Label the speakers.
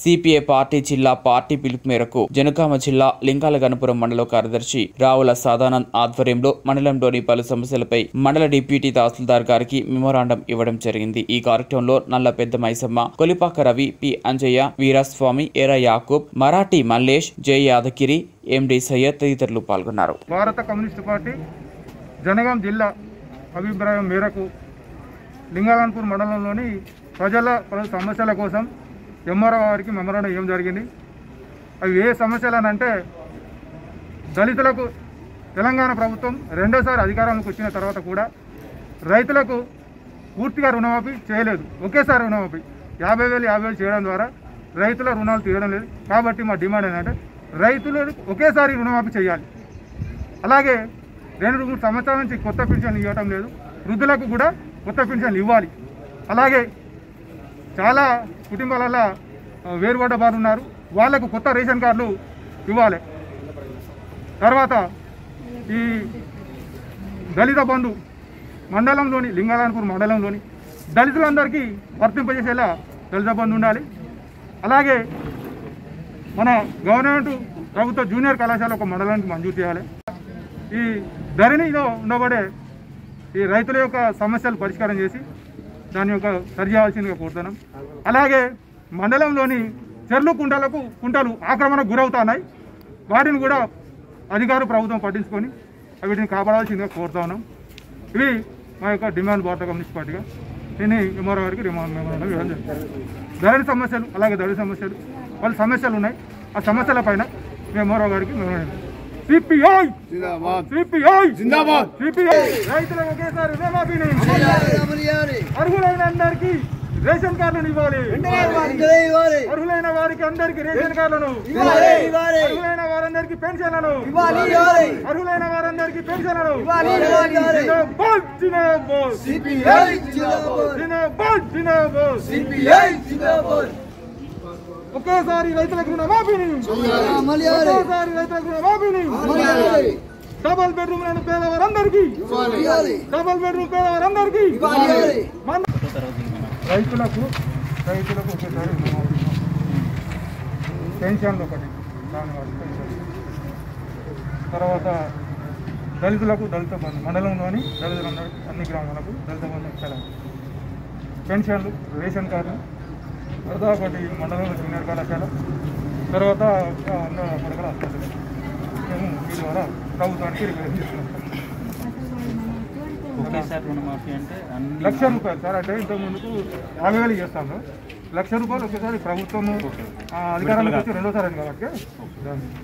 Speaker 1: CPI party జిల్లా party పిలుపు మేరకు జనగామ జిల్లా లింగాల గణపురం మండల కార్యదర్శి రావుల సాదానంద్ ఆధ్వర్యంలో మండలంలోని పలు సమస్యలపై మండల డిప్యూటీ తహసీల్దార్ గారికి మెమోరాండం ఇవ్వడం జరిగింది. ఈ కార్యక్రమంలో నల్ల పెద్ద మైసమ్మ కొలిపాక రవి పి అంజయ్య వీరస్వామి ఎర యాకూబ్ మరాఠీ మల్లేష్ జై యాదగిరి ఎండి సయ్యద్ తదితరులు పాల్గొన్నారు.
Speaker 2: భారత కమ్యూనిస్టు పార్టీ జనగాం జిల్లా అభిప్రాయం మేరకు లింగాలన్పూర్ మండలంలోని ప్రజల పలు సమస్యల కోసం ఎంఆర్ఓ వారికి మెమరాండం ఏం జరిగింది? అవి ఏ సమస్యలు అంటే దళితులకు తెలంగాణ ప్రభుత్వం రెండోసారి అధికారంలోకి వచ్చిన తర్వాత కూడా రైతులకు పూర్తిగా రుణమాఫీ చేయలేదు. ఒకేసారి రుణమాఫీ. యాభై వేలు యాభై వేలు చేయడం ద్వారా రైతుల రుణాలు తీయడం లేదు. కాబట్టి మా డిమాండ్ ఏంటంటే రైతులు ఒకేసారి రుణమాఫీ చేయాలి. అలాగే రెండు మూడు సంవత్సరాల నుంచి కొత్త పెన్షన్లు ఇవ్వటం లేదు. వృద్ధులకు కూడా కొత్త పెన్షన్లు ఇవ్వాలి. అలాగే చాలా కుటుంబాలలో ఆ, వేరుపడ్డ వారు ఉన్నారు వాళ్ళకు కొత్త రేషన్ కార్డులు ఇవ్వాలి. తర్వాత ఈ దళిత బంధు మండలంలోని లింగాలన్పూర్ మండలంలోని దళితులందరికీ వర్తింపజేసేలా దళిత బంధు ఉండాలి. అలాగే మన గవర్నమెంట్ ప్రభుత్వ జూనియర్ కళాశాల ఒక మండలానికి మంజూరు చేయాలి. ఈ ధరణిలో ఉండబడే ఈ రైతుల యొక్క సమస్యలు పరిష్కారం చేసి దాని యొక్క సరిచేయాల్సిందిగా కోరుతున్నాం. అలాగే మండలంలోని చెర్లు కుంటలకు కుంటలు ఆక్రమణకు గురవుతున్నాయి. వాటిని కూడా అధికార ప్రభుత్వం పట్టించుకొని వీటిని కాపాడాల్సిందిగా కోరుతా ఉన్నాం. ఇవి మా యొక్క డిమాండ్ భారత కమ్యూనిస్ట్ పార్టీగా. దీన్ని ఎంఆర్ఓ గారికి డిమాండ్ మెమోరాండం ఇవ్వడం జరుగుతుంది ధరణి సమస్యలు అలాగే ధరణి సమస్యలు వాళ్ళ సమస్యలు ఉన్నాయి. ఆ సమస్యల పైన మేము ఎంఆర్ఓ గారికి మెమోరాండం సిపిఐ సిపిఐ
Speaker 3: జిందాబాద్
Speaker 2: సిపిఐ రైతులకు ఒకేసారి రుణమాఫీని అర్హులైన అందరికీ రేషన్ కార్డులను ఇవ్వాలి అర్హులైన వారికి అందరికీ రేషన్ కార్డులను అర్హులైన వారందరికీ పెన్షన్లను అర్హులైన వారందరికీ పెన్షన్లను జిందాబాద్, జిందాబాద్. జిందాబాద్, జిందాబాద్. ఒకేసారి రైతులకు రుణమాఫీని ఒకేసారి రైతులకు రుణమాఫీని డబల్ బెడ్రూమ్లను పేదవారందరికీ. డబల్ బెడ్రూమ్ పేదవారందరికీ. రైతులకు రైతులకు ఒకేసారి పెన్షన్లు ఒకటి. తర్వాత దళితులకు దళిత బంధు. మండలంలోని దళితులందరికీ అన్ని గ్రామాలకు దళిత బంధు ఇచ్చారు పెన్షన్లు రేషన్ కార్డు ఒకటి మండలంలో జూనియర్ కళాశాల తర్వాత ఆ, ఉన్న పడకల హాస్పిటల్. మేము ఈ ద్వారా ప్రభుత్వానికి రిక్వెస్ట్ చేస్తున్నాం.
Speaker 4: అన్ని
Speaker 2: లక్ష రూపాయలు సార్ అంటే ఇంతకు ముందుకు యాభై వేలు చేస్తాము. లక్ష రూపాయలు ఒకేసారి ప్రభుత్వము ఆ, అధికారంలోకి వచ్చి రెండోసారి అయింది కాబట్టి దాన్ని-